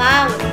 cavalo.